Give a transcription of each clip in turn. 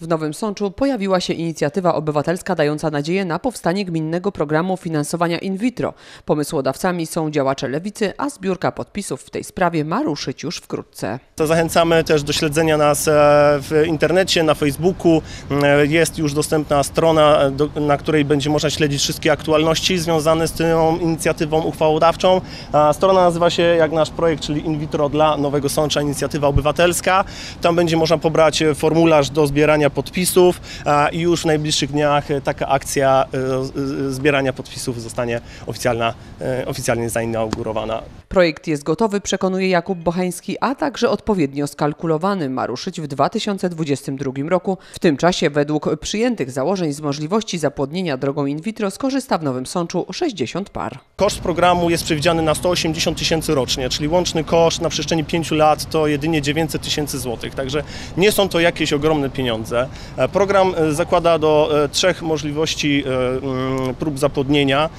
W Nowym Sączu pojawiła się inicjatywa obywatelska dająca nadzieję na powstanie gminnego programu finansowania in vitro. Pomysłodawcami są działacze lewicy, a zbiórka podpisów w tej sprawie ma ruszyć już wkrótce. To zachęcamy też do śledzenia nas e, w internecie, na Facebooku. E, Jest już dostępna strona, e, na której będzie można śledzić wszystkie aktualności związane z tą inicjatywą uchwałodawczą. Strona nazywa się jak nasz projekt, czyli In Vitro dla Nowego Sącza, inicjatywa obywatelska. Tam będzie można pobrać formularz do zbierania podpisów i już w najbliższych dniach e, taka akcja e, e, zbierania podpisów zostanie oficjalna, oficjalnie zainaugurowana. Projekt jest gotowy, przekonuje Jakub Bocheński, a także odpowiednio skalkulowany. Ma ruszyć w 2022 roku. W tym czasie według przyjętych założeń z możliwości zapłodnienia drogą in vitro skorzysta w Nowym Sączu 60 par. Koszt programu jest przewidziany na 180 tysięcy rocznie, czyli łączny koszt na przestrzeni 5 lat to jedynie 900 tysięcy złotych, także nie są to jakieś ogromne pieniądze. E, Program e, zakłada do e, trzech możliwości mm, prób zapłodnienia.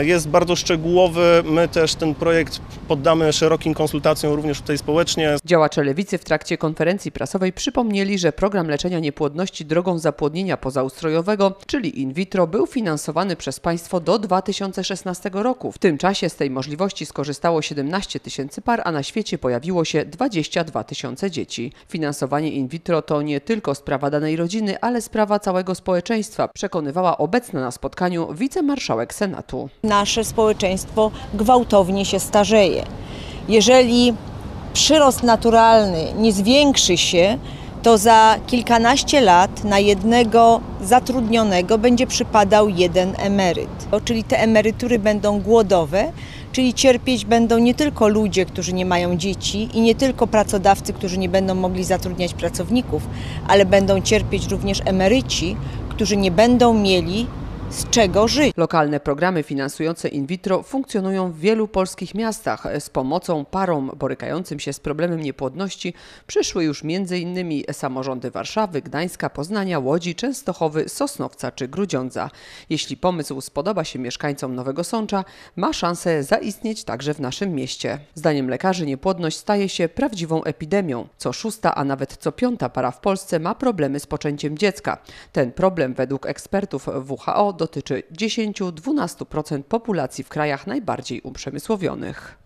Jest bardzo szczegółowy, my też ten projekt poddamy szerokim konsultacjom również tutaj społecznie. Działacze lewicy w trakcie konferencji prasowej przypomnieli, że program leczenia niepłodności drogą zapłodnienia pozaustrojowego, czyli in vitro, był finansowany przez państwo do 2016 roku. W tym czasie z tej możliwości skorzystało 17 tysięcy par, a na świecie pojawiło się 22 tysiące dzieci. Finansowanie in vitro to nie tylko sprawa danej rodziny, ale sprawa całego społeczeństwa, przekonywała obecna na spotkaniu wicemarszałek Senatu. nasze społeczeństwo gwałtownie się starzeje. Jeżeli przyrost naturalny nie zwiększy się, to za kilkanaście lat na jednego zatrudnionego będzie przypadał jeden emeryt. Czyli te emerytury będą głodowe, czyli cierpieć będą nie tylko ludzie, którzy nie mają dzieci i nie tylko pracodawcy, którzy nie będą mogli zatrudniać pracowników, ale będą cierpieć również emeryci, którzy nie będą mieli z czego żyć. Lokalne programy finansujące in vitro funkcjonują w wielu polskich miastach. Z pomocą parom borykającym się z problemem niepłodności przyszły już m.in. samorządy Warszawy, Gdańska, Poznania, Łodzi, Częstochowy, Sosnowca czy Grudziądza. Jeśli pomysł spodoba się mieszkańcom Nowego Sącza, ma szansę zaistnieć także w naszym mieście. Zdaniem lekarzy niepłodność staje się prawdziwą epidemią. Co szósta, a nawet co piąta para w Polsce ma problemy z poczęciem dziecka. Ten problem według ekspertów WHO dotyczy 10-12% populacji w krajach najbardziej uprzemysłowionych.